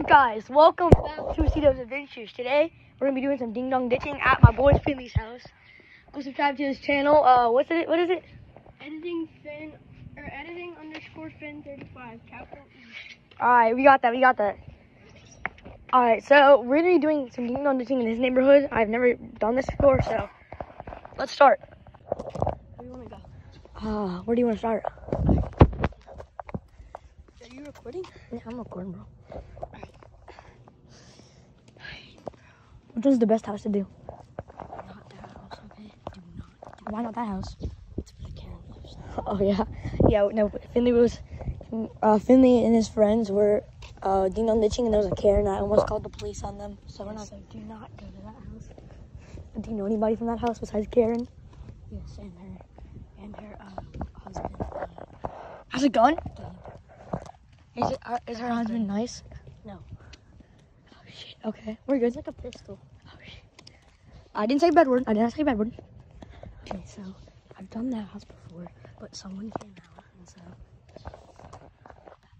up, guys? Welcome back to Cito's Adventures. Today, we're gonna be doing some ding dong ditching at my boy Finley's house. Go subscribe to his channel. Uh, what's it? What is it? Editing Finn or editing underscore Finn thirty five capital E. All right, we got that. We got that. All right, so we're gonna be doing some ding dong ditching in his neighborhood. I've never done this before, so let's start. Where do you want to go? Uh, where do you want to start? Are you recording? Yeah, I'm recording, bro. Which one's the best house to do? Not that house, okay? Do not. Why not that house? It's where the Karen lives. Oh yeah, yeah. No, Finley was, uh, Finley and his friends were, uh, ding dong ditching, and there was a Karen. I almost called the police on them. So we're not. So do not go to that house. Do you know anybody from that house besides Karen? Yes, and her and her uh, husband. Uh, Has a gun? Is it? Uh, is her husband nice? No. Oh shit. Okay, we're good. It's like a pistol. I didn't say a bad word. I didn't say a bad word. Okay, so I've done that house before, but someone came out, and so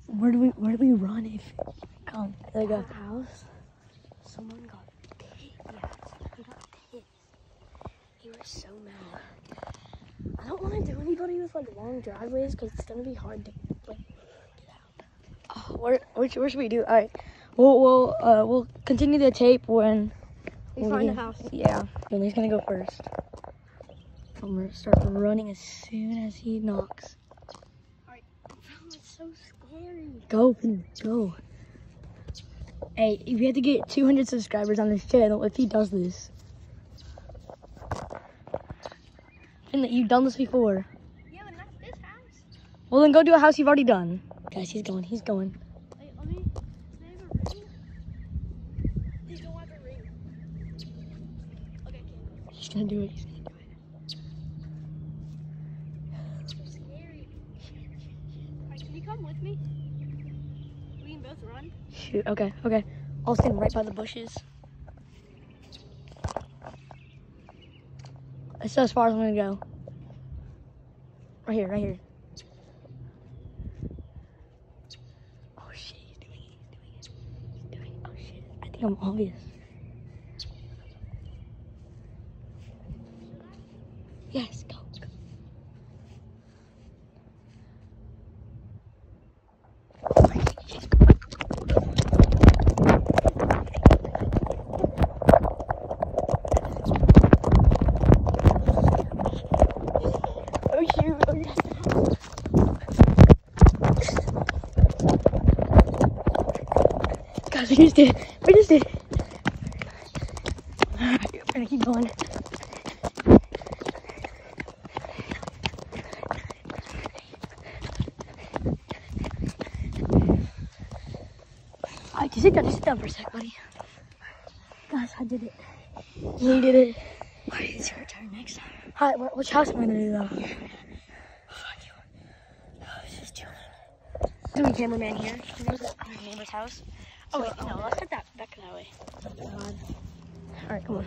Where do we? Where do we run if? Um, there you go. house, someone got pissed. Yes, he got pissed. He was so mad. I don't want to do anybody with like long driveways because it's gonna be hard to like get out. Oh, where, which, where should we do? All right, we'll we'll uh we'll continue the tape when We when find we- a house. Yeah, Finley's gonna go first. I'm gonna start running as soon as he knocks. Oh, it's so scary. Go, go. Hey, we have to get 200 subscribers on this channel if he does this. And that you've done this before. Yeah, but not this house. Well, then go do a house you've already done. Guys, he's going. He's going. Wait, let me. Does they have a ring? They don't have a ring. Okay, okay. He's gonna do it. He's gonna do it. So scary. Can you come with me? We can both run. Shoot. Okay. Okay. I'll stand right by the bushes. That's as far as I'm gonna go. Right here. Right here. Oh shit! He's doing it. He's doing it. He's doing it. Oh shit! I think I'm obvious. We just did. We just did. Alright, we're gonna keep going. Alright, just sit down, just sit down for a sec, buddy. Guys, I did it. You did it. Alright, it's your turn next time. Alright, wh- which house am I gonna do though? Fuck you. Oh, this is chilling. Doing cameraman here. Can we go to our neighbor's house? Oh, wait, no, let's get that back that way. God. Alright, come on.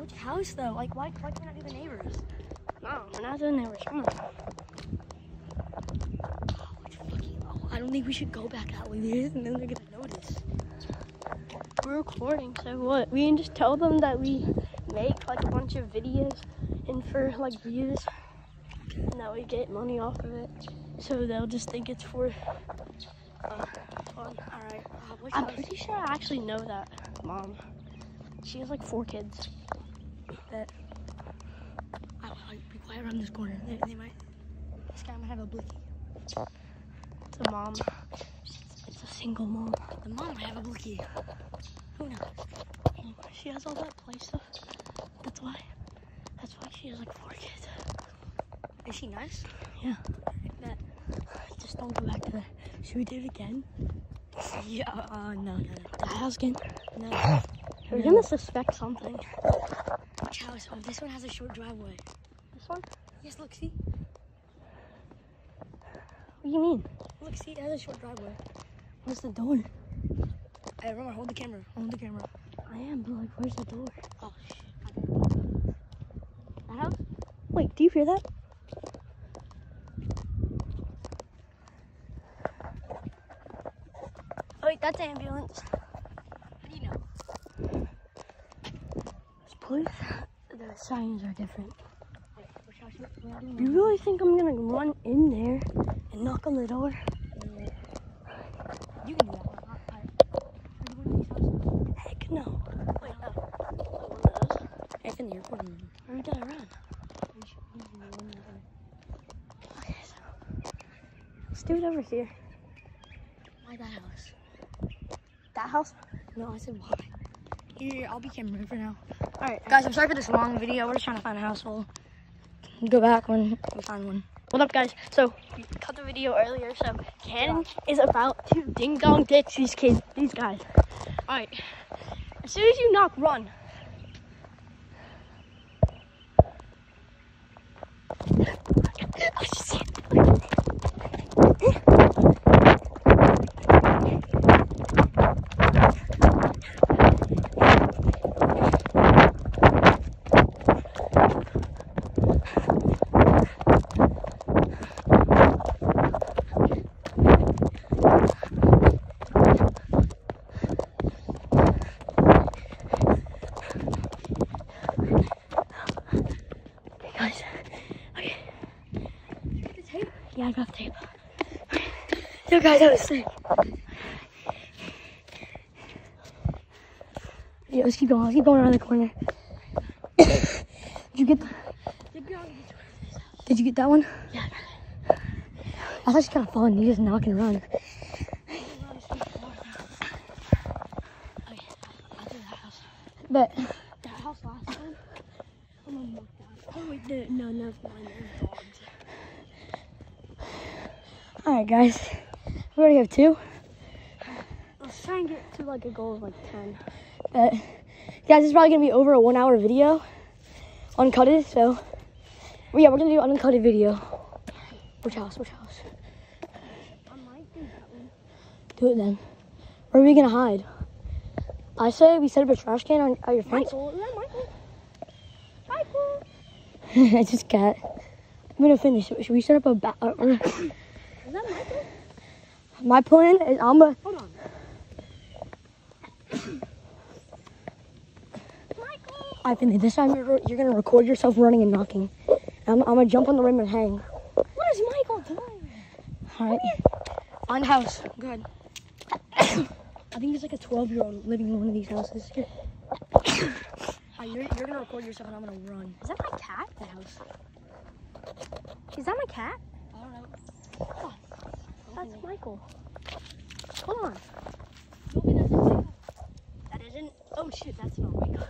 Which house, though? Like, why, why can't I do the neighbors? No, we're not doing neighbors. Come on. Oh, I don't think we should go back that way, and then they're gonna notice. We're recording, so what? We can just tell them that we make like a bunch of videos and for like views, and that we get money off of it. So they'll just think it's for uh, fun. All right. Uh, I'm pretty sure I actually know that mom. She has like four kids. That I, I, be quiet around this corner. They, they might, this guy might have a blicky. it's a mom. It's a single mom. The mom might have a blicky. Who knows? She has all that play stuff. That's why. That's why she has like four kids. Is she nice? Yeah. Just don't go back to that. Should we do it again? Yeah, uh, no, no, no. The house again? No. We're No. gonna suspect something. Which house? Oh, this one has a short driveway. This one? Yes, look, see? What do you mean? Look, see, it has a short driveway. Where's the door? Hey, remember, hold the camera. Hold the camera. I am, but like, where's the door? Oh, shit. That house? Wait, do you hear that? That's ambulance. How do you know? It's police. The signs are different. Wait, which house you- we're doing You really think I'm gonna run in there and knock on the door? You can do that one. I- I- are you one of these houses? Heck no. Wait, no. Of those. You're recording. Where did I run? You should- you should be one of them. Okay, so let's do it over here. Why that house? That house? No, I said why. Here, I'll be camera for now. All right, Guys, I'm sorry for this long video. We're just trying to find a house. We'll go back when we find one. What up, guys? So we cut the video earlier. So Cannon is about to ding dong ditch these kids, these guys. All right. As soon as you knock, run. Guys, that was sick. Yeah, let's keep going. Let's keep going around the corner. Did you get? The, did you get that one? Yeah. I thought you kind of fun. You just knock and run. But That house last time? I'm gonna mark that. oh wait, the, no, no, mine. There's dogs. All right, guys. We have two. Let's try and get to like a goal of like ten. But guys, it's probably gonna be over a one-hour video, uncutted. So, well, yeah, we're gonna do an uncutted video. Which house? Which house? I might do one. It then. Where are we gonna hide? I say we set up a trash can on, on your fence. Michael, is that Michael? Michael! it's just cat. I'm gonna finish. Should we set up a ba- uh, uh, Is that Michael? My plan is I'm a. Hold on. Michael! I think this time you're, you're gonna record yourself running and knocking. I'm, I'm gonna jump on the rim and hang. What is Michael doing? All right. On house. Good. I think there's like a 12 year old living in one of these houses. Here. You're, you're gonna record yourself and I'm gonna run. Is that my cat? The house. Is that my cat? I don't know. That's Michael. Hold on. That isn't. Oh shit, that's not Michael.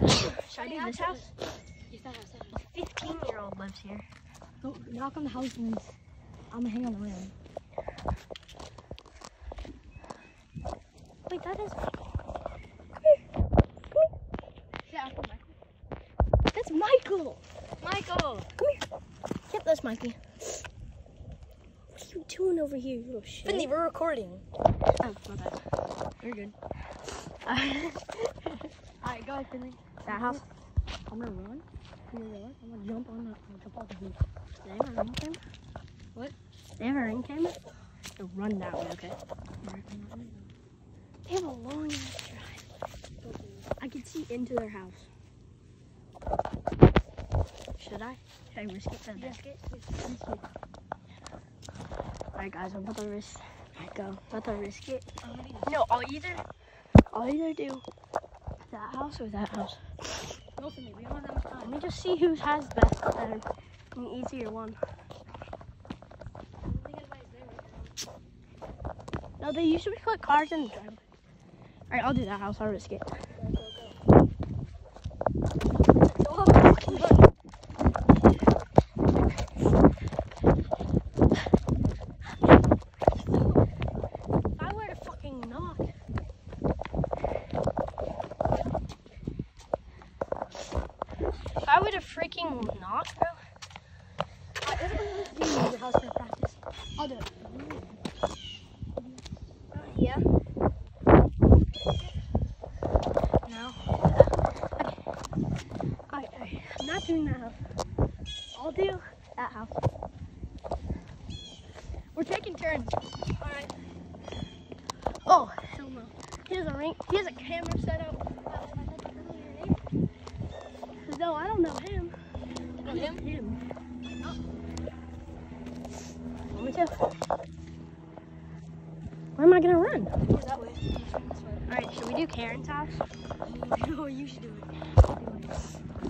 Should I do this house? Yes, that house. That house. 15 year old lives here. Go knock on the house and I'm gonna hang on the rim. Wait, that is Michael. Yeah, Michael. That's Michael! Michael! Come here. Yep, that's Mikey. What are you doing over here, you little shit? Finley, we're recording. Oh, my bad. You're good. Alright, go ahead, Finley. That house. I'm gonna run. I'm gonna run. I'm gonna jump on the. I'm gonna jump off the roof. Do they have a ring camera? What? They have a ring camera? So run that way, okay? They have a long ass drive. I can see into their house. Should I? Should I risk it for the Yes. biscuit? Alright, guys, I'm about to risk. Alright, go. About to risk it. No, I'll either. I'll either do that house or that house. No, Finley, we don't have that much Let me just see who has best better. An easier one. No, they usually put cars in the driveway. Alright, I'll do that house. I'll risk it. If I were to fucking knock. If I were to freaking knock, bro. your house for practice. I'll do it. Yeah. No. He has a ring. He has a camera set up. No, I don't know him. know him? Him. Let me tell. Where am I gonna run? that way. All right, should we do Karen's house? Oh, you should do it.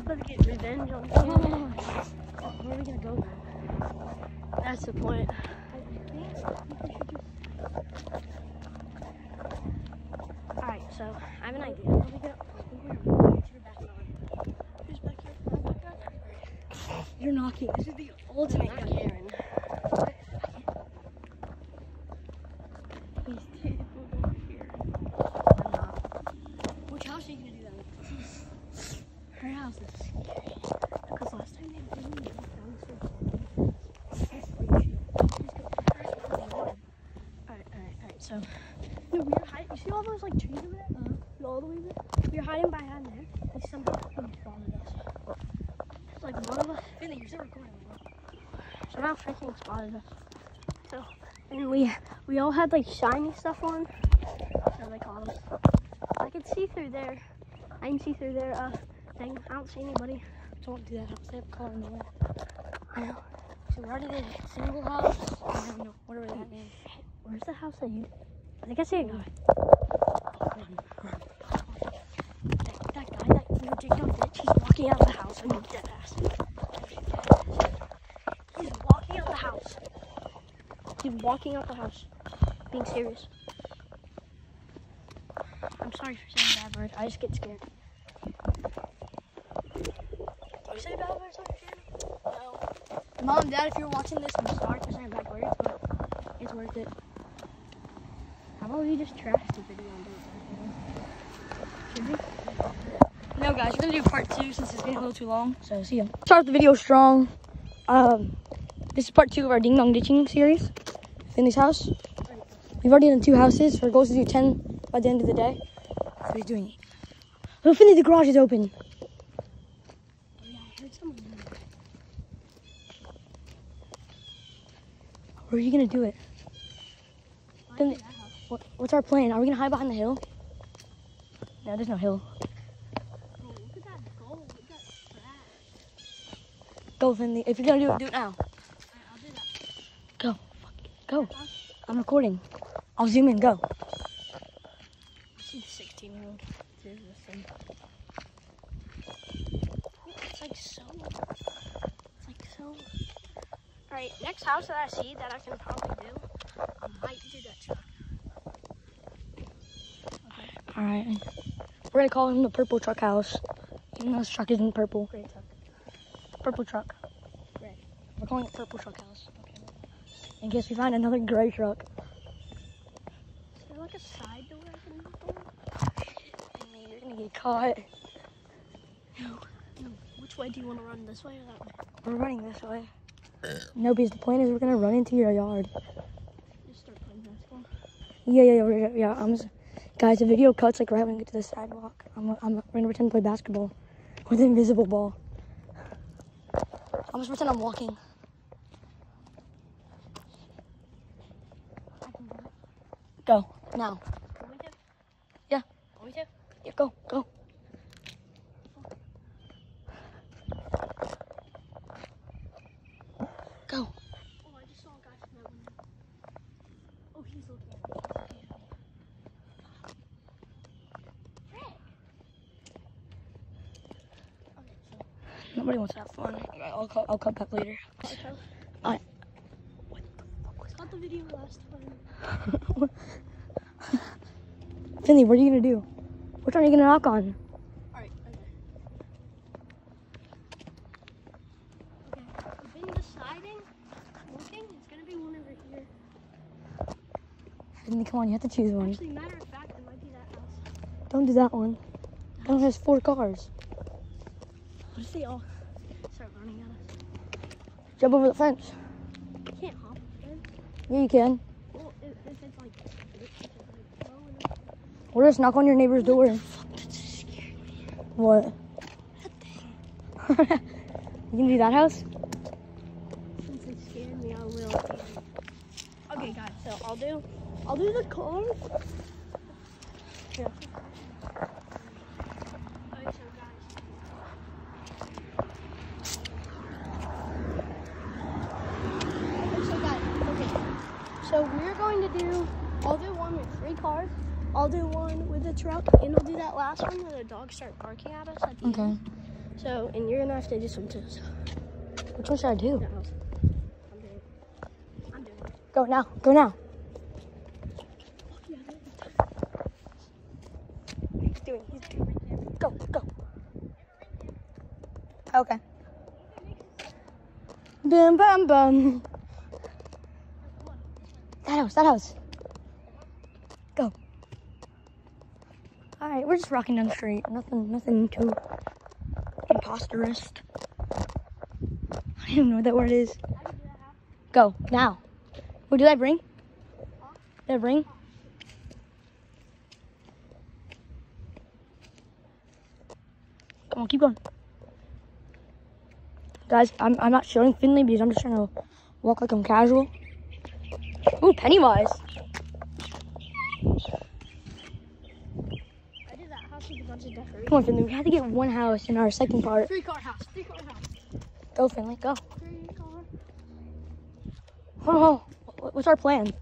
Let's get revenge on Karen. Where are we gonna go? That's the point. All right, so I have an idea. Where we go? Who's back here? Am I back here? You're knocking. This is the ultimate Not gun. Karen. These people over here. I'm not. Which house are you gonna do that with? Her house is scary. Because last time they didn't do downstairs. Alright, alright, alright. So, no, we were hiding. You see all those like trees over there? Uh, all the way there? We were hiding behind there. Somehow freaking spotted us. It's like one of us Finley, you're still recording. somehow freaking spotted us. So, and we we all had like shiny stuff on. So they called us. I could see through there. I can see through there. Uh, thing. I don't see anybody. Don't do that have a car the way. I know. So we already did single house. I don't know. Whatever that means. Where's the house that you? I think I see a guy. That, that guy, that little Jacob bitch, he's walking out of the house. I'm dead ass. He's walking out the house. He's walking out the house. Being serious. I'm sorry for saying bad words. I just get scared. Did you say bad words on your? No. Mom, Dad, if you're watching this, I'm sorry for saying bad words, but it's worth it. How about we just trash the video and do it? Should we? No, guys, we're gonna do part two since it's getting a little too long. So see ya. Start the video strong. Um, this is part two of our ding dong ditching series. Finley's house. We've already done two houses. Our goal is to do ten by the end of the day. So he's doing eight. Oh, Finley, the garage is open. Oh, yeah, I heard someone. Where are you gonna do it? Then- is that house? What, what's our plan? Are we gonna hide behind the hill? No, there's no hill. Oh, look at that gold. Look at that trash. Go, Finley. If you're gonna do it, do it now. Alright, I'll do that. Go. Go. I'm recording. I'll zoom in. Go. See the 16 year old. This thing. It's like so. It's like so. Alright, next house that I see that I can probably do, um, I might do that truck. All right. We're gonna call him the purple truck house, even though this truck isn't purple. Great truck. Purple truck. Gray. We're calling it purple truck house. In case we find another gray truck. Is there like a side door I can knock? I mean, you're gonna get caught. No. No. Which way do you want to run? This way or that way? We're running this way. No, because the plan is we're gonna run into your yard. Just start playing basketball. Yeah, yeah, yeah, yeah. I'm just, guys. The video cuts like right when we get to the sidewalk. I'm, I'm we're gonna pretend to play basketball with an invisible ball. I'm just pretend I'm walking. I can do it. Go now. Want me to? Yeah. Want me to? Yeah, go, go. Go. Oh, I just saw a guy from that window. Oh, he's looking at me. Frick. Okay, so Nobody wants to have fun. I'll, cut- I'll cut back later. Okay. Alright. The video last time. Finley, what are you gonna do? Which one are you gonna knock on? Alright, okay. Okay, I've been deciding, looking, it's gonna be one over here. Finley, come on, you have to choose one. Actually, matter of fact, it might be that house. Don't do that one. That one has four cars. What if they all start running at us? Jump over the fence. You can't hop the fence. Yeah, you can. Well, like, just knock on your neighbor's door. What? You gonna do that house? Since it scared me, I will. Okay, guys, so I'll do, I'll do the car. Yeah. Alright, so guys. So guys, okay. So we're going to do. I'll do one with three cars. I'll do one with a truck, and I'll do that last one where the dogs start barking at us at the Okay. end. So, and you're gonna have to do some too. So, Which one should I do? no, I'm doing it. I'm doing it. Go now. Go now. He's doing. He's doing. Go. Go. Okay. Bum bum bum. That house. That house. Go. All right, we're just rocking down the street. Nothing. Nothing too imposterist. I don't even know what that word is. Go now. What did I bring? I bring? Come on, keep going. Guys, I'm, I'm not showing Finley because I'm just trying to walk like I'm casual. Ooh, Pennywise. I did that house with a bunch of decorations. Come on, Finley. We have to get one house in our second part. Three car house. Three car house. Go, Finley. Go. Three car. Oh, what's our plan?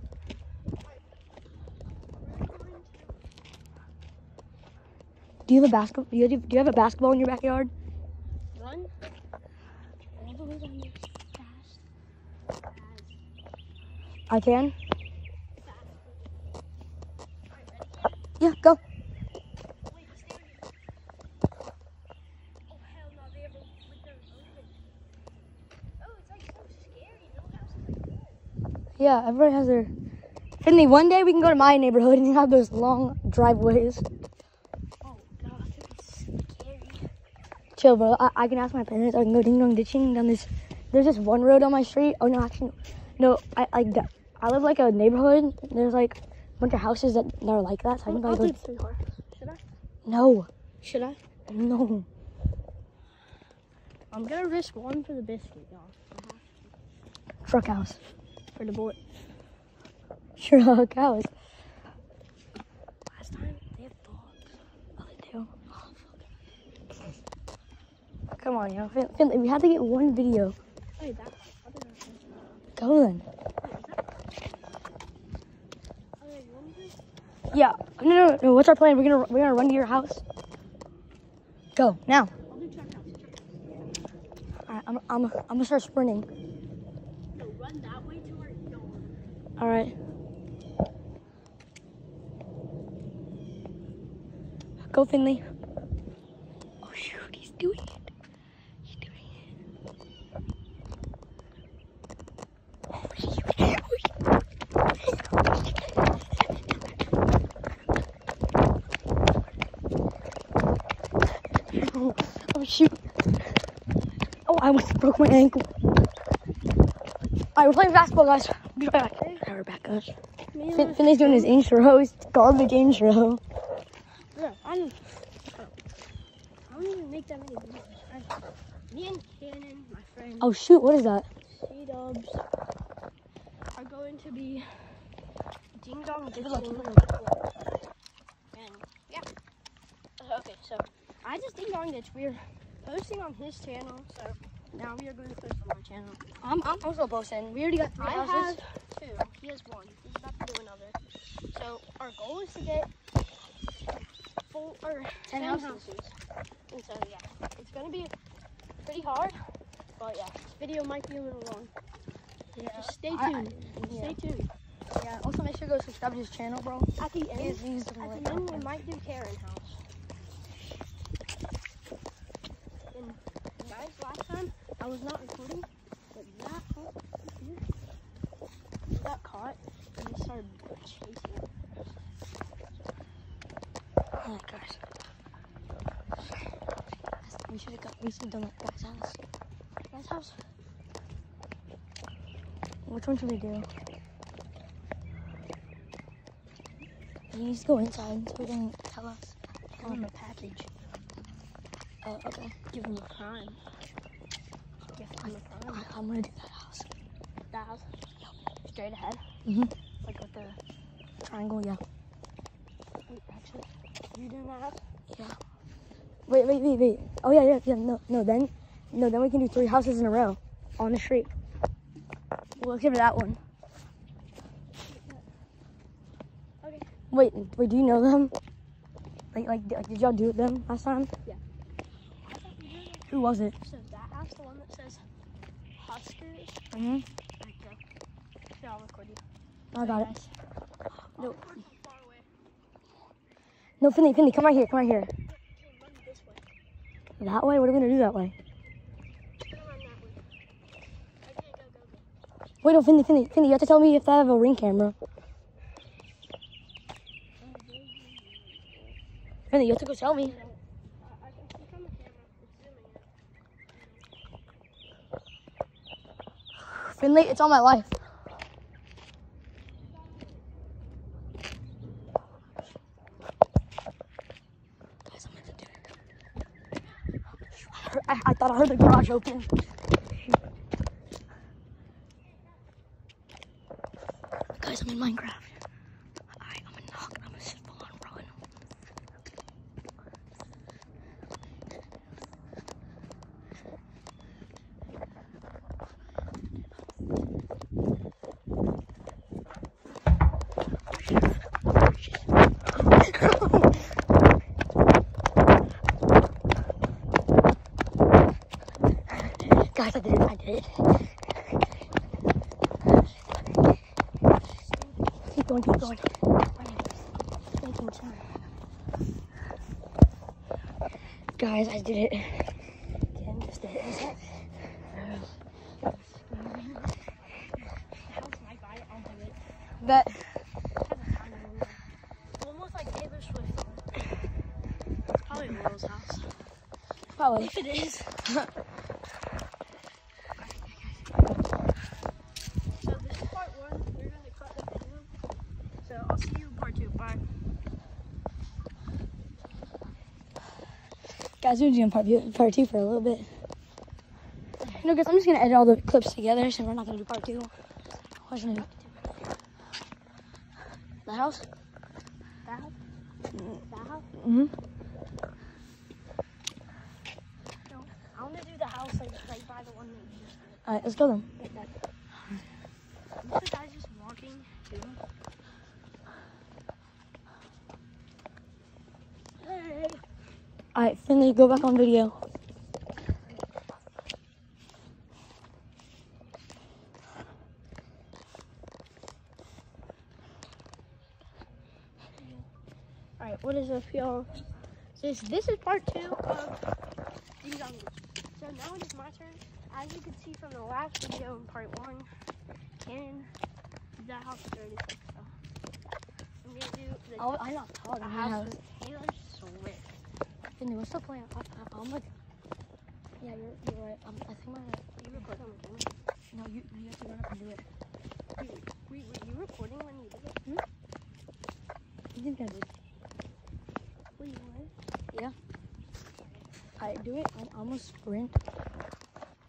Do you have a basketball? Do you, do you have a basketball in your backyard? Run. All the way down there. Fast. Fast. I can. Yeah, go. Wait, stay right here. Oh, hell no. They have a window open. Oh, it's like so scary. No house is like this. Yeah, everybody has their. Finley, one day we can go to my neighborhood and have those long driveways. Oh, God. It's scary. Chill, bro. I, I can ask my parents. I can go ding dong ditching down this. There's just one road on my street. Oh no, actually, no. I like that. I live like a neighborhood. There's like a bunch of houses that, that are like that. So I can I'll probably go. three. Should I? No, Should I? no. I'm gonna risk one for the biscuit, y'all. Truck house. For the bullet. Truck house. Last time they have dogs. Oh, they do. Oh. Come on, yo. Fin- Finley, we have to get one video. Wait, that. I'll do that. Go then. Wait, you want me to? Yeah. No, no, no. What's our plan? We're gonna we're gonna run to your house. Go now. I'll do truck house. All right, I'm I'm I'm gonna start sprinting. No, run that way to our yard. All right. Go, Finley. Oh shoot, he's doing it. He's doing it. Oh. Oh, oh shoot. Oh, I almost broke my ankle. Alright, we're playing basketball, guys. Be right back. We're back. Fin- Finley's doing his intro. His garbage intro. Yeah, I don't, I don't even make that many videos. I, me and Cannon, my friend, Oh shoot, what is that? C Dubs, are going to be ding dong ditching. And yeah. Okay, so I just ding dong ditch. We're posting on his channel, so now we are going to post on our channel. I'm, I'm also posting. We already got three I houses. Have two. He has one. He's about to do another. So our goal is to get full or Ten ten, houses. houses. And so yeah, it's gonna be pretty hard. But yeah, this video might be a little long. Yeah. Just stay I- tuned. yeah. Stay tuned. yeah. Also, make sure to go subscribe to his channel, bro. At the end, He's, he's at the end, we might do Karen House. And guys, last time I was not recording, but that hawk here got caught and he started chasing it. Alright, guys. We should have got. We should have done that guy's house. Guy's house. Which one should we do? He needs to go inside so he can tell us. Give him a package. Oh, okay. Give him a prime. Give him a prime. I, I'm gonna do that house. That house. Straight ahead. Mhm. Triangle, yeah. wait, actually. You doing that? Yeah. Wait, wait, wait, wait. Oh yeah, yeah, yeah. No, no. Then, no. Then we can do three houses in a row on the street. Well, except for that one. Okay. Wait, wait. Do you know them? Like, like, like did y'all do it them last time? Yeah. Who was it? So that house, the one that says Huskers. Mm-hmm. There. Yeah, I'll record you. I got it. No. No, Finley, Finley, come right here. Come right here. That way? What are we gonna do that way? Wait, no, Finley, Finley, Finley. You have to tell me if I have a ring camera. Finley, you have to go tell me. Finley, it's on my life. Guys, I'm gonna do it. I, I, I thought I heard the garage open. Guys, I'm in Minecraft. Alright, I'm gonna knock. I'm gonna just full on run. Guys, I did it. I did it. Keep going, keep going. Making time. Guys, I did it. Again, just did it. The house right by it, I'll do it. Bet. Hasn't found anyone. Almost like Taylor Swift. It's probably Will's house. Probably. If it is. So this is part one. We're gonna cut the video. So I'll see you in part two. Bye. Guys, we're doing part, part two for a little bit. You know, guys, I'm just gonna edit all the clips together, so we're not gonna do part two. What's new? The house? That house? That house? Mm-hmm. No. I wanna do the house like right by the one that you just did. All right, let's go then. Like that. This guy's just walking too. Hey. All right, Finley, go back on video. Alright, what is up, y'all? This this is part two of Dong Ditch. So now it is my turn. As you can see from the last video in part one, and house is already fixed. So I'm gonna do the, Oh, I'm not talking. the house with Taylor Swift. Finley, what's the plan? I, I, I'm like, yeah, you're, you're right. I'm, I think my, You record on camera? no, you, you have to run up and do it. Wait, wait, were you recording when you did it? Hmm? You think I did? Wait, you were? All right, do it. I'm, I'm gonna sprint.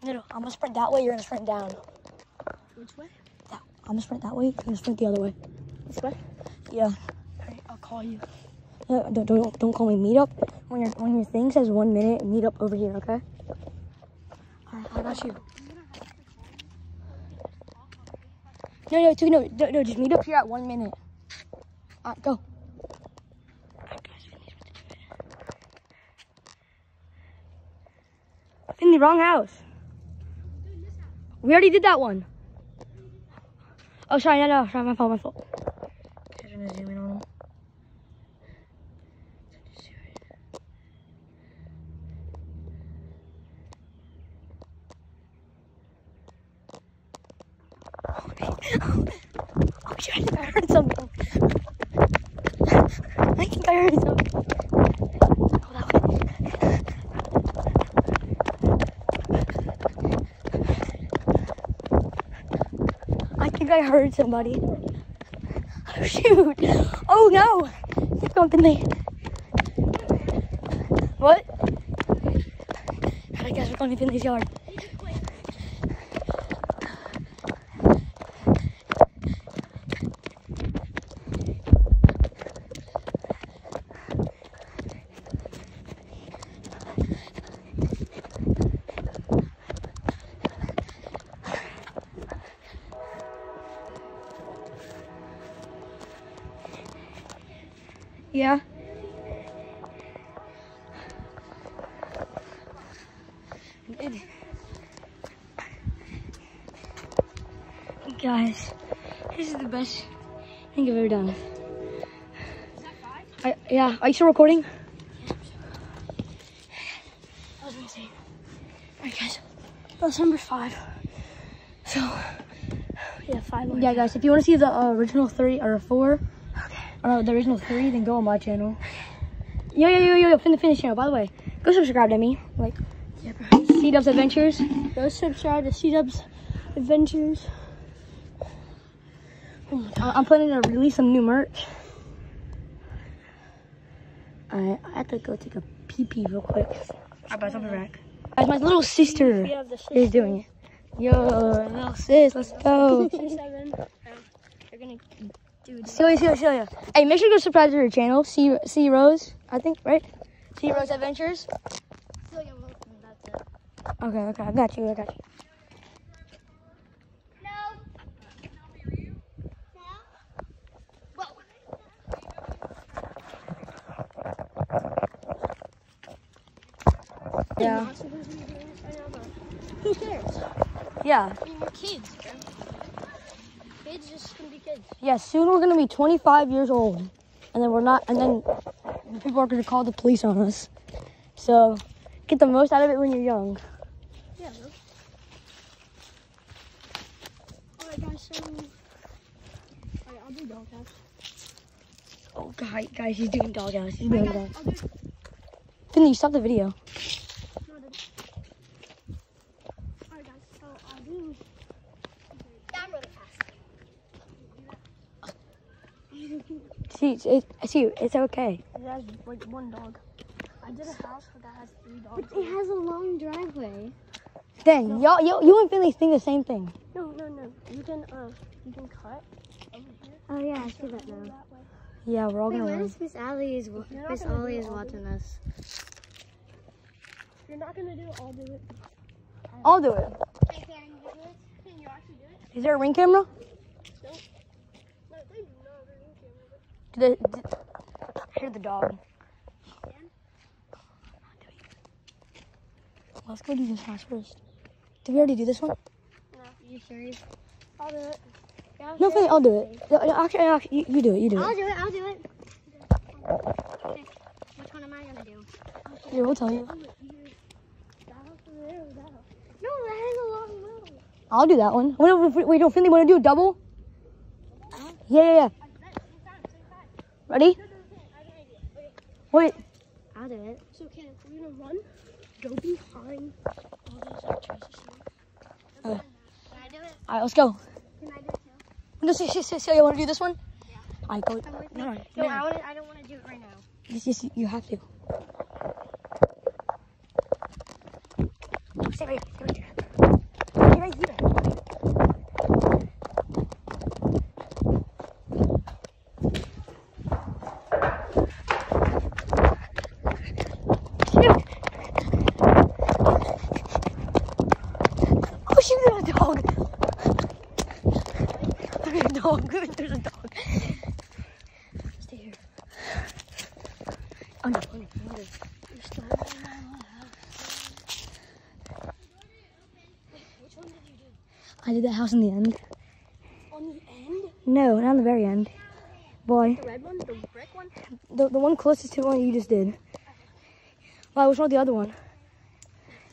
No, no, I'm gonna sprint that way. You're gonna sprint down. Which way? That, I'm gonna sprint that way. You're gonna sprint the other way. This way? Yeah. Alright, I'll call you. Uh, don't, don't don't call me meet up. When your when your thing says one minute, meet up over here, okay? Alright, I got you. No, no, no, no, no, just meet up here at one minute. Alright, go. It. Finley, wrong house. We already did that one. Oh, sorry, no, no, sorry, my fault, my fault. Guys, I'm gonna zoom in on him. Oh shit, I think I heard something. I think I heard something. I think I heard somebody. Oh shoot. Oh no. Keep going, Finley. What? I guess we're going to Finley's yard. Are you still recording? That was insane. Alright, guys. That's number five. So, yeah, five more. Yeah, guys, if you want to see the uh, original three or four, okay. or the original three, then go on my channel. Yo, yo, yo, yo, yo, fin the finish channel. By the way, go subscribe to me. Like, Yeah, bro. C Dubs Adventures. Go subscribe to C-Dub's Adventures. Oh my god. I- I'm planning to release some new merch. I I have to go take a pee pee real quick. I'll be back. Guys, my little sister We is doing it. Yo, little sis, let's go. Six, seven. You're gonna do this. Celia, Celia, Celia. Hey, make sure to go subscribe to her channel. C C Rose, I think, right? C Rose Adventures. Okay, okay, I got you, I got you. Yeah, Who cares? yeah, I mean, we're kids, bro. Kids just can be kids. yeah. Soon we're gonna be 25 years old, and then we're not, and then people are gonna call the police on us. So get the most out of it when you're young. Yeah, bro. Alright, guys, so. Alright, I'll do doghouse. Oh, guys, guys, he's doing doghouse. He's doing dog. guys, Finley, stop the video. No, I didn't. Alright, guys, so I'll do. Down really fast. See, it, see, it's okay. It has like one dog. I did a house that has three dogs. But It has a long driveway. Dang, y'all, you, you and Finley think the same thing. No, no, no. You can uh, you can cut over here. Oh yeah, I see that now. that. Yeah, we're all Wait, gonna what run. Miss Allie is wa- You're not Miss Ollie it is all, watching us? If you're not gonna do it, I'll do it. I'll do it. Hey, can you do it? Can you actually do it? Is there a ring camera? No, they do not have a ring camera. Do they, do, I hear the dog. Let's go do this house first. Did we already do this one? No, you serious? I'll do it. Yeah, No, sure. I'll do it. No, no, Actually, actually you, you do it. You do I'll it. do it. I'll do it. Okay. Which one am I gonna do? Here, we'll tell you. That house over there or that house? No, that has a long road. I'll do that one. Wait, wait, wait, don't Finley want to do a double? Yeah, yeah, yeah. Ready? Wait. I'll do it. So, if we're gonna run, go behind all those like trees. Uh, Can I do it? all right, let's go. Can I do it too? No, say, say, say, you want to do this one? Yeah. All right, go. No, no, No. I want. I don't want to do it right now. Yes, yes, you have to. Stay right here. Stay right here. Stay right here. Shoot. Oh shoot, there's a dog. There's a dog. There's a dog. Stay here. Oh no, oh no, oh no. Which one did you do? That house in the end. On the end? No, not on the very end. Boy, The red one? The brick one? the, the one closest to the one you just did. Why, which one the other one?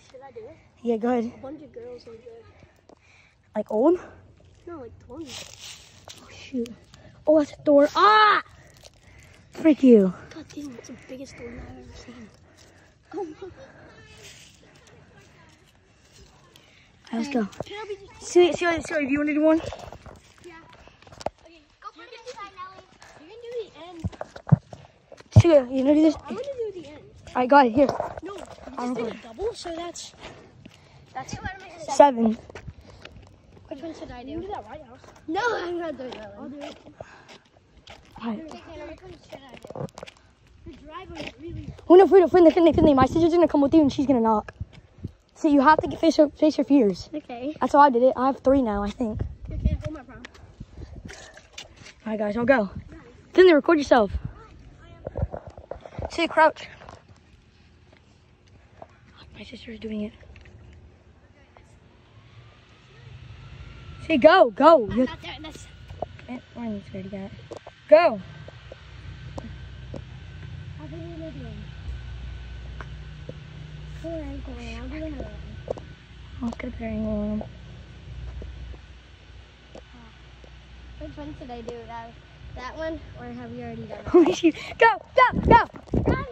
Should I do it? Yeah, go ahead. A bunch of girls over there. Like old? No, like 20. Oh, shoot. Oh, that's a door. Ah! Freak you. God damn, that's the biggest door I've ever seen. Oh my god. Alright, let's go. Can I be just... See, see, see, do you want to do one? Yeah. Okay, go for this side, Nelly. You can do the end. See, you want to do this? I'm gonna do the end. Alright, got it. Here. No, you I'm just did good. a double, so that's... That's... Seven. Which one should I do? You do that right house. No, I'm not doing that one. I'll do it. Alright. Which one should I do? The driveway is really... Oh no, Frida, Finley, Finley, Finley. My sister's gonna come with you and she's gonna knock. So you have to get face your, face your fears. Okay. That's how I did it. I have three now, I think. Can't hold my palm. Alright, guys, I'll go. Finley, record yourself. See, crouch. My sister's doing it. See, go, go. I'm You not doing this. Eh, we're in the scaredy cat. Go. Let's get on him. Which one should I do? That, that one, or have you already done it? Holy shoot. Go, go, go. Run!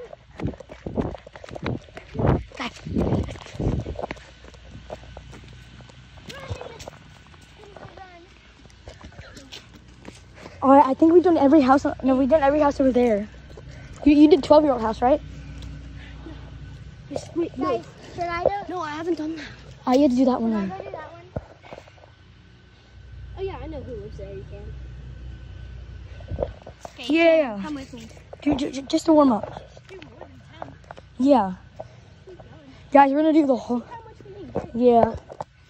Oh, I think we've done every house. No, we did every house over there. You, you did 12 year old house, right? Wait, Guys, should I do? No, I haven't done that. Oh, you had to do that one Should I then. go do that one? Oh yeah, I know who lives there. You can. Okay, Yeah. Come with me. Ju- ju- ju- just to warm up. Do more than ten. Yeah. Guys, we're gonna do the whole. How much we need? Yeah.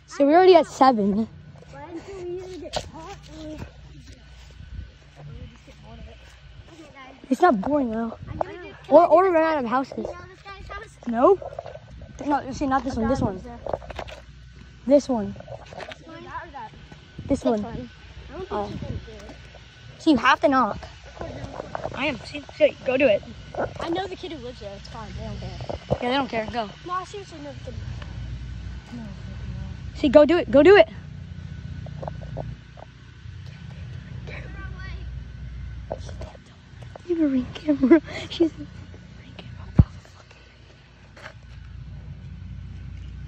So we're already at seven. but until we either get caught or. or we just get bored of it. Okay, guys. It's not boring though. I'm gonna do. Or, or we run out of houses. know this guy's house? No? No, see, not this one. This one. This one. This one? That? This one. I don't think Oh. she's gonna do it. So you have to knock. I am. See, see, go do it. I know the kid who lives there. It's fine. They don't care. Yeah, they don't care. Go. No, I seriously know the kid. See, go do it. Go do it. You have a ring camera. She's a ring camera.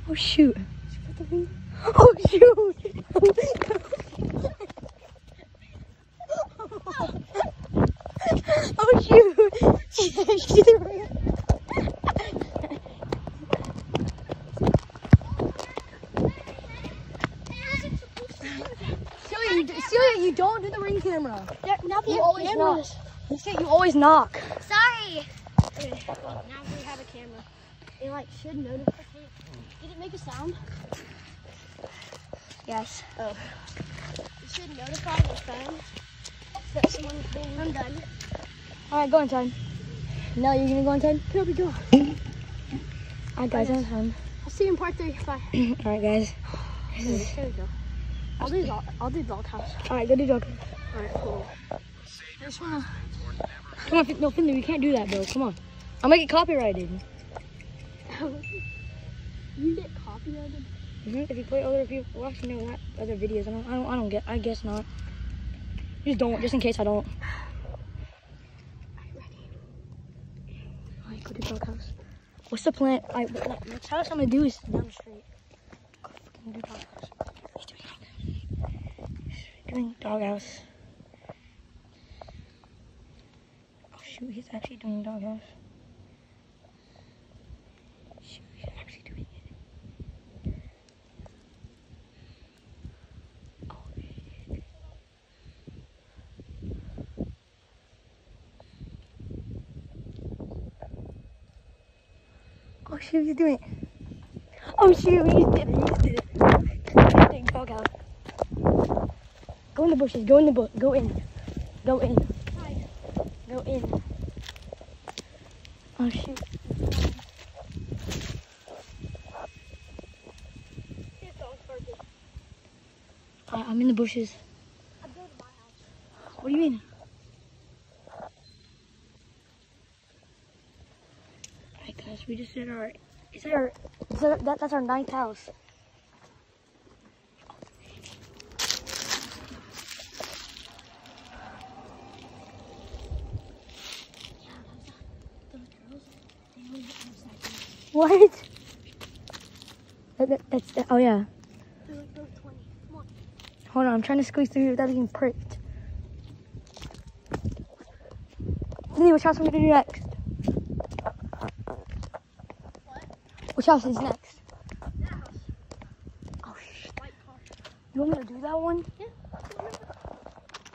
Oh shoot. Oh shoot. oh shoot. She's a ring. Celia, you, don't do the ring camera. There, now we You always knock. cameras. You say you always knock. Sorry. Okay, now we have a camera. It like should notify. Did it make a sound? Yes. Oh. You should notify your phone that someone is being. I'm done. All right, go inside. No, you're gonna go inside. Here we go. All right, guys, I'm home. I'll see you in part three. Bye. All right, guys. Here we go. I'll do dog. I'll do doghouse. All right, go do dog. All right, cool. I just wanna. Come on, no, Finley, we can't do that, bro. Come on. I'm gonna get copyrighted. you get copyrighted. hmm If you play other people, well, actually, no, not other videos. I don't, I don't, I don't get. I guess not. Just don't, just in case I don't. All right, go do doghouse. What's the plan? Right, what- next house I'm gonna do is down the street. Go fucking do doghouse. He's doing doghouse. He's doing doghouse. Oh shoot, he's actually doing doghouse. Shoot, he's actually doing it. Oh shit. Oh shoot, he's doing it. Oh shoot, he did it, he did it. He's doing doghouse. Go in the bushes, go in the bush, go in. Go in. Go in. Oh shoot. I'm in the bushes. I'm going to my house. What do you mean? Alright guys, we just did our is that our is that, that that's our ninth house. What? That, that, that's that, oh yeah. They're like those 20. Come on. Hold on, I'm trying to squeeze through without being pricked. Finley, which house are we gonna do next? House is next? That house. Oh shit. You want me to do that one? Yeah.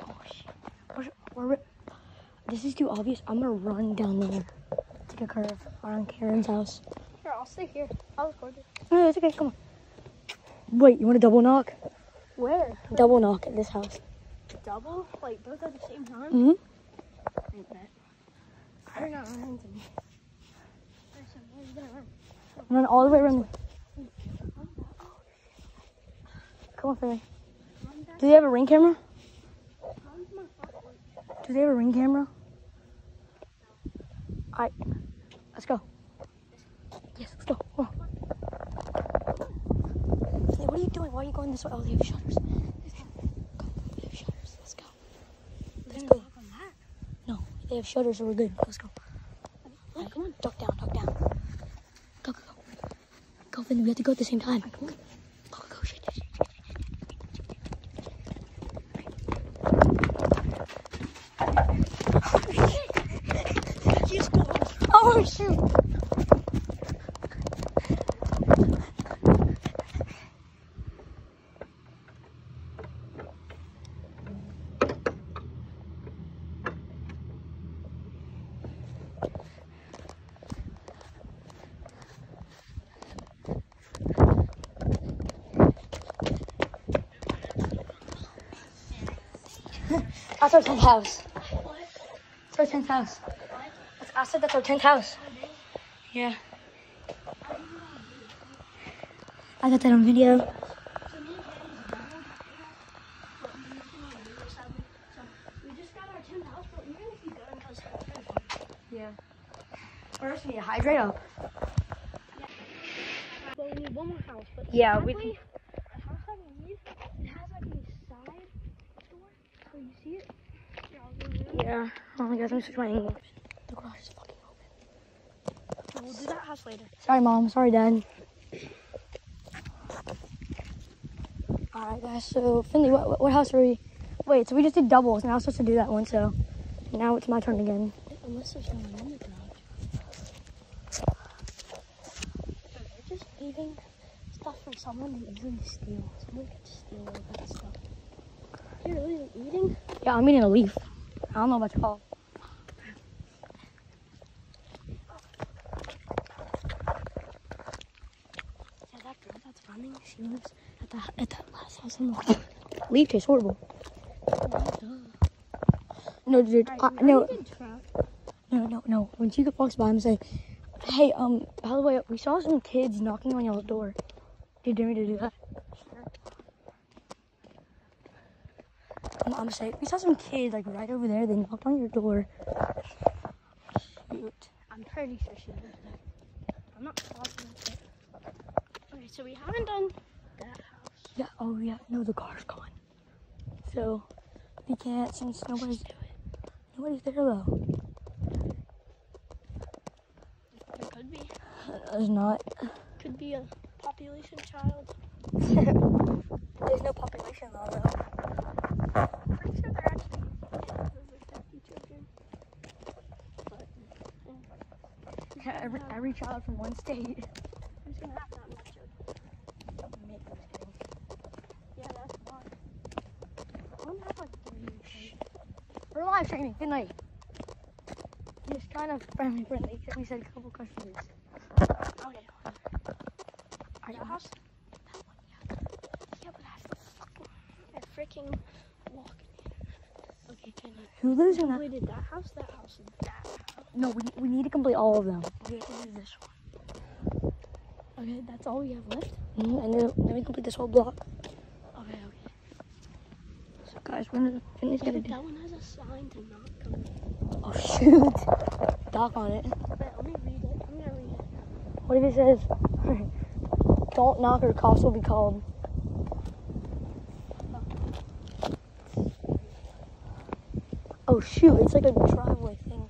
Oh shit. This is too obvious. I'm gonna run down there. Take a curve around Karen's house. Here, I'll stay here. I'll record it. No, it's okay, come on. Wait, you want a double knock? Where? Double knock at this house. Double? Like both at the same time? Mm-hmm. Ain't that. You're not running to me. Alright, so where are you gonna run? Run all the way around. The... Come on, Finley. Do they have a ring camera? Do they have a ring camera? Alright, let's go. Yes, let's go. Come on. Hey, what are you doing? Why are you going this way? Oh, they have shutters. Go. They have shutters. Let's go. Let's go. No, they have shutters, so we're good. Let's go. Alright, come on. Duck down, duck down. Go, go, go. Go, Finley. We have to go at the same time. 13th house. 13th house. It's that's our tent house. Yeah. I got that on video. Yeah. First, we need to hydrate up. Well, we need one more house. yeah, we. My god, let switch my English. The garage is fucking open. We'll do that house later. Sorry, mom. Sorry, dad. Alright, guys. So, Finley, what, what- what house are we? Wait, so we just did doubles, and I was supposed to do that one, so now it's my turn again. Unless there's no one in the garage. They're just leaving stuff for someone to easily steal. Someone could steal all that stuff. You're really eating? Yeah, I'm eating a leaf. I don't know what it's called. Yeah, that girl that's running, she lives at the At that the leaf tastes horrible. No, dude. Uh, no, no, no, no. When Chica walks by, I'm say, "Hey, um, by the way, we saw some kids knocking on y'all's door. Do you dare me to do that?" I'm, I'm gonna say, we saw some kids like right over there. They knocked on your door. Shoot. I'm pretty sure she lives there. I'm not positive. Okay, so we haven't done that. Yeah. Oh yeah. No, the car's gone. So we can't since nobody's nobody's there though. There could be. There's not. Could be a population child. There's no population though. though. Pretty sure they're actually over 50 children. But Yeah, every, every child from one state. who's gonna have that much children? Yeah, that's why. I don't have like 30 kids. We're live streaming. Good night. Just kind of friendly, friendly. We said a couple questions. Okay. Are you That house? Yeah, Yeah, but I They're freaking walking. Okay, can I? Who lives in that? completed that house, that house, and that house. No, we, we need to complete all of them. We have to do this one. Okay, that's all we have left. Mhm, And then, then we complete this whole block. Okay, okay. So guys, Yeah, gonna but do. that one a sign to not come in. Oh shoot! Dock on it. Wait, let me read it. I'm gonna read it. What if it says, "Don't knock or cops will be called." Oh shoot! It's like a driveway thing.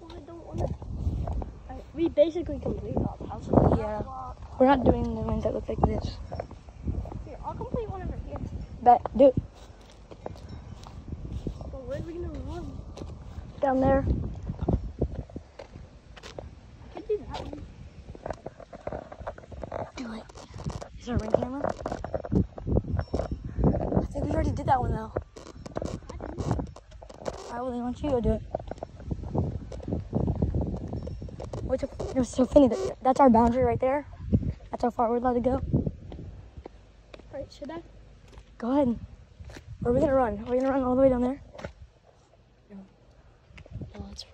Well, I don't want to. We basically complete all the houses. Yeah. We're not doing the ones that look like this. Here, I'll complete one over here. But dude, But where are we gonna run? Down there. I could do that one. Do it. Is there a ring camera? I think we already did that one though. Alright, well then why don't you go do it? Your, no, so funny that- that's our boundary right there. That's how far we're allowed to go. Right, should I? Go ahead. Where are we gonna run? Are we gonna run all the way down there? No, it's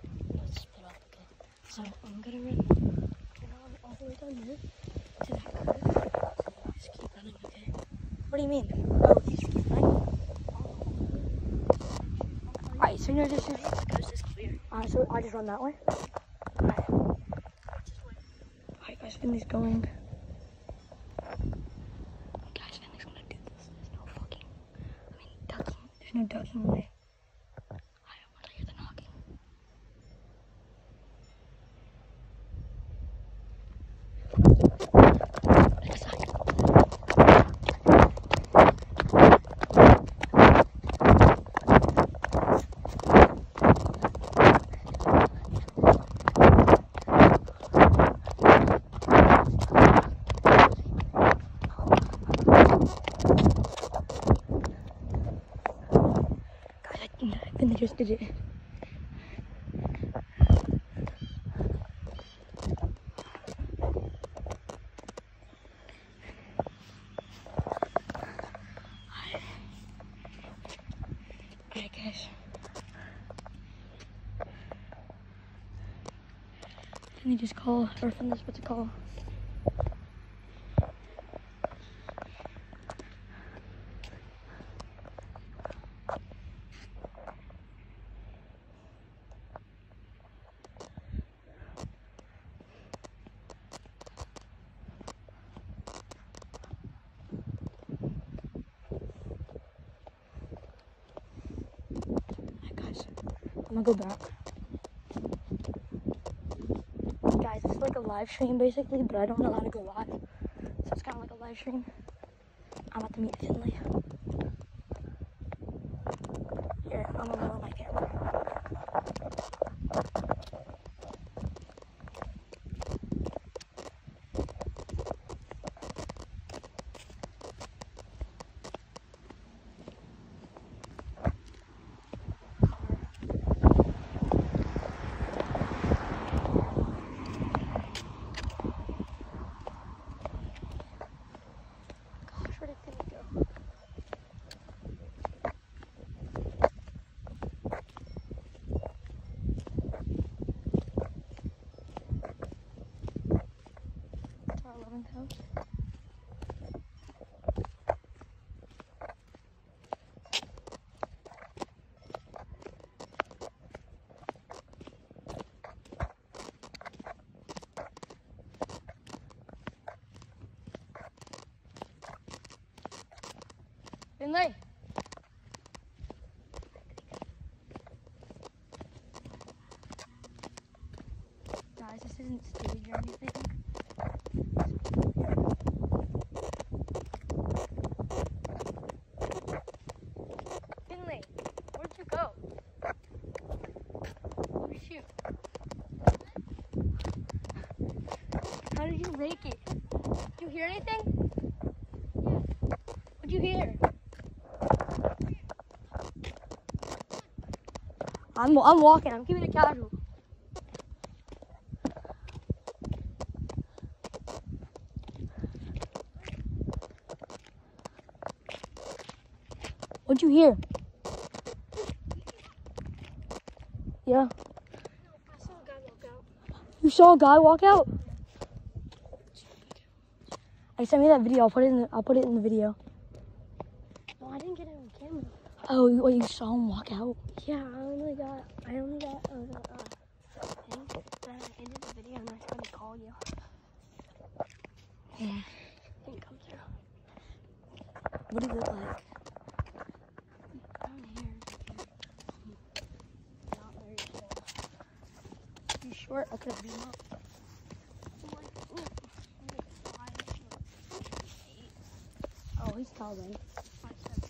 So I'm gonna run, run all, all the way down there to that curve. Just keep running, okay? What do you mean? Oh, you just keep running. Alright, so you're just, just Coast is clear. Alright, so I just run that way. Alright. Guys, Finley's going. Guys, Finley's gonna do this. There's no fucking. I mean, ducking. There's no ducking way. I don't want to hear the knocking. Excited. God, I think Guys. Can you just call, or from this, what's it called? Alright, guys, I'm gonna go back. Guys, it's like a live stream basically, but I don't know how to go live. So it's kind of like a live stream. I'm about to meet Finley. Here, I'm gonna lower my camera. Gosh, where did Finley go? 11th house. Finley! Guys, this isn't stage or anything. Finley, where'd you go? Oh, shoot. How did you make it? Did you hear anything? Yeah. What'd you hear? I'm, I'm walking. I'm keeping it casual. What'd you hear? Yeah. I saw a guy walk out. You saw a guy walk out? I sent me that video. I'll put it in the, I'll put it in the video. No, I didn't get it on camera. Oh, you, what, you saw him walk out? Yeah, I only got, I only got uh, uh, thing. I ended the video and I tried to call you. Yeah. Didn't come through. What do you look like? Down here. Not very tall. You short? I could have beat him up. I'm like, ooh, I'm like five, eight, Oh, he's tall then. five, seven.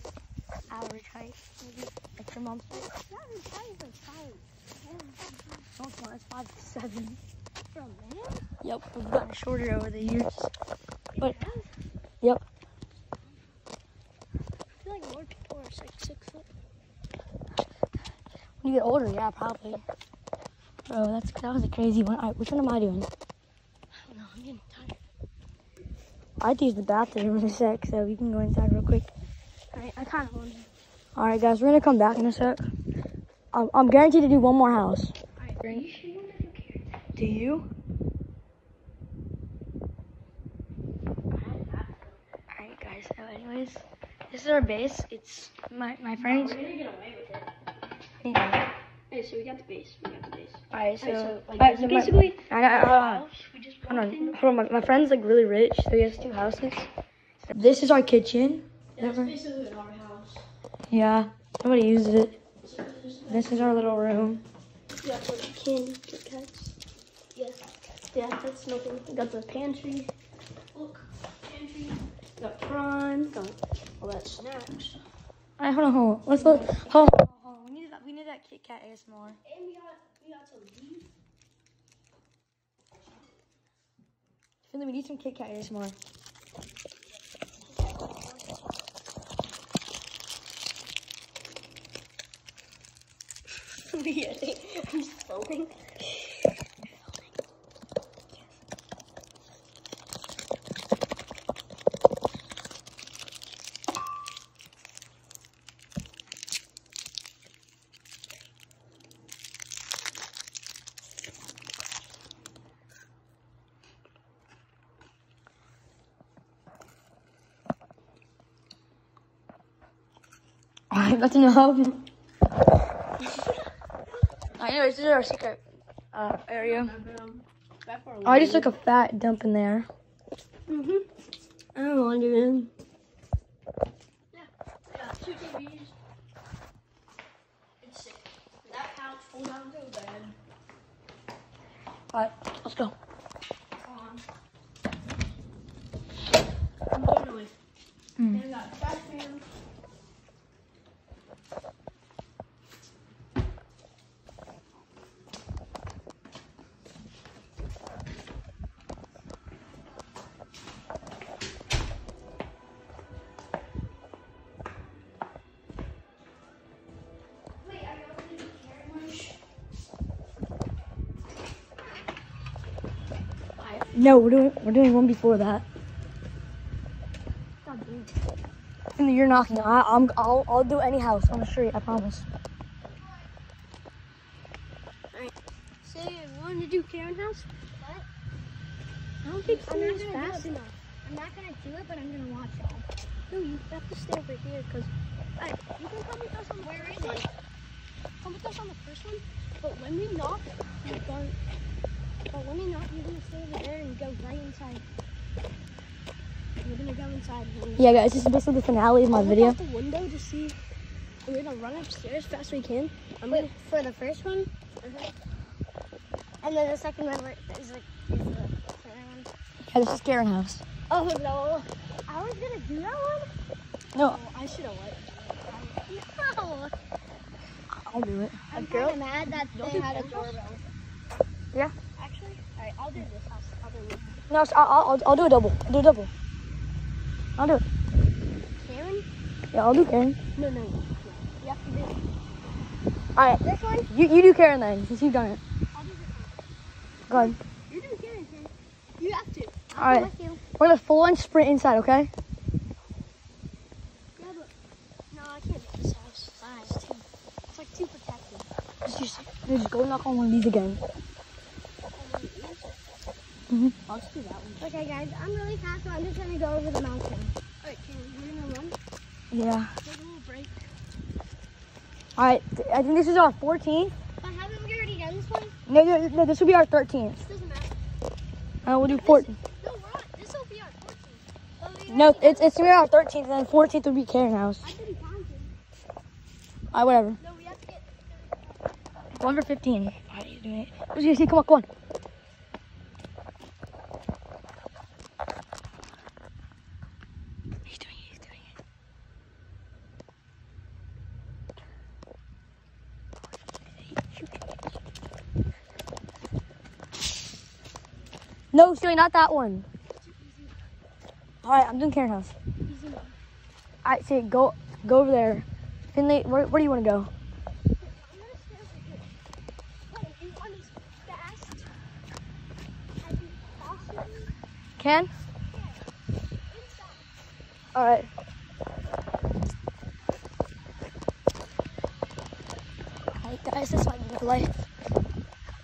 Average height, maybe. Like your mom's height. That is, that is like five. No, it's five seven. For a man? Yep, we've gotten shorter over the years. But- Yeah. Yep. I feel like more people are like six foot. When you get older, yeah, probably. Bro, that's that was a crazy one. Alright, which one am I doing? I don't know, I'm getting tired. I have to use the bathroom in a sec, so you can go inside real quick. Alright, I kind of want to. Alright, guys, we're gonna come back in a sec. I'm, I'm guaranteed to do one more house. Alright. Do you? Alright, guys. So, anyways, this is our base. It's my my friends. We're gonna get away with it. Yeah. Hey, so we got the base. We got the base. Alright, so, Alright, so, like, alright, so so my- basically, I, I, uh, house we just hold on, in. hold on. My, my friend's like really rich, so he has two houses. This is our kitchen. That's basically our house. Yeah, nobody uses it. This is our little room. We got the Kit Kats. Yes. Yeah, that's nothing. We got the pantry. Look, pantry. Got prawn. Got all that snacks. Alright, hold on, hold on. Let's look. Hold on, hold on. We need that. We need that Kit Kat ASMR. And we got we got some beef. Finley, we need some Kit Kat ASMR. I'm just filming. Alright, that's enough. Alright, anyways, this is our secret uh, area. A I just took a fat dump in there. Mhm. I don't want to do Yeah, yeah, two TVs. It's sick. That couch onto a bed. Alright, let's go. Come On. I'm going away. Mm. Then we got trash can. No, we're doing we're doing one before that. Finley, you're knocking. I, I'm I'll I'll do any house on the street. I promise. Say, you wanted to do Karen House? What? I don't think I'm not gonna fast enough. I'm not gonna do it, but I'm gonna watch y'all. No, you have to stay over here because you can come with us on the Where first is one. it? Come with us on the first one, but when we knock, you're going. But when we knock, you're gonna stay over there and go right inside. We're gonna go inside. and- Yeah, guys, this is basically the finale of my I'll look video. out the window to see. We're gonna run upstairs as fast as we can. I'm Wait, gonna. for the first one, uh and then the second one where- is like is the second one. Yeah, this is Karen house. Oh no! I was gonna do that one. No, Oh, I should have let. No, I'll do it. I'm kind of mad that Don't they had a doorbell. Yeah. Actually, all right. I'll do this house. I'll do this. No, I'll, I'll I'll do a double. I'll do a double. I'll do it. Karen? Yeah, I'll do Karen. No, no. You have to do. it. All right, This one, you you do Karen then, since you've done it. I'll do this. Go ahead. You're doing Karen, Karen. You have to. All right, with you. we're gonna full on sprint inside, okay? Yeah, but no, I can't do this house. It's too. It's like too protected. Just, just go knock on one of these again. Mhm. I'll just do that one. Okay, guys, I'm really fast, so I'm just gonna go over the mountain. Alright, Karen, we're gonna run. Yeah. Take a little break. All right, I think this is our 14th. But haven't we already done this one? No, no, no this will be our 13th. This doesn't matter. Uh, we'll do 14. No, we're on. This will be our 14th. No, it's it's gonna be our 13th, and then 14th will be Karen house. I didn't count it. All right, whatever. No, we have to get. One for 15. All right, you're doing it. What's you see? Come on, come on. He's doing it. He's doing it. No, not that one. All right, I'm doing Karen house. All right, say go go over there. Finley, where, where do you want to go? Can? All right. Alright, guys, that's my new life.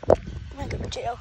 I'm gonna go to jail.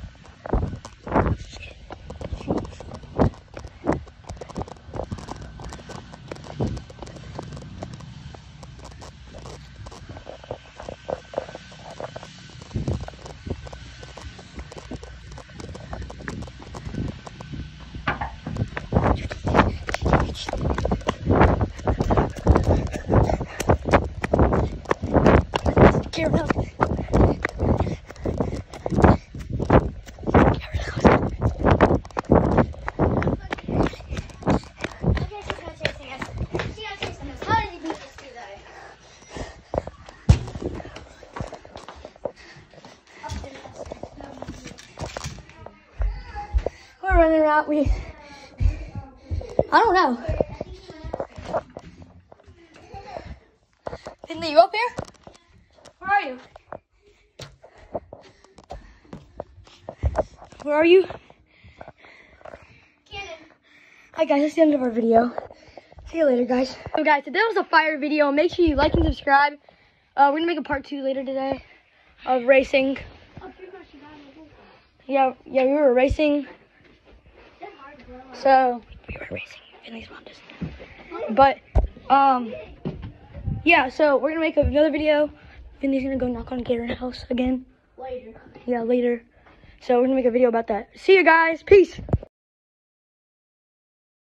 Where are you? Cannon. Hi guys, that's the end of our video. See you later, guys. So guys, today was a fire video. Make sure you like and subscribe. Uh, we're gonna make a part two later today of racing. Yeah, yeah, we were racing. So we were racing. Finley's mom doesn't. But um, yeah. So we're gonna make another video. Finley's gonna go knock on Karen's house again. Later. Yeah, later. So we're gonna make a video about that. See you guys. Peace.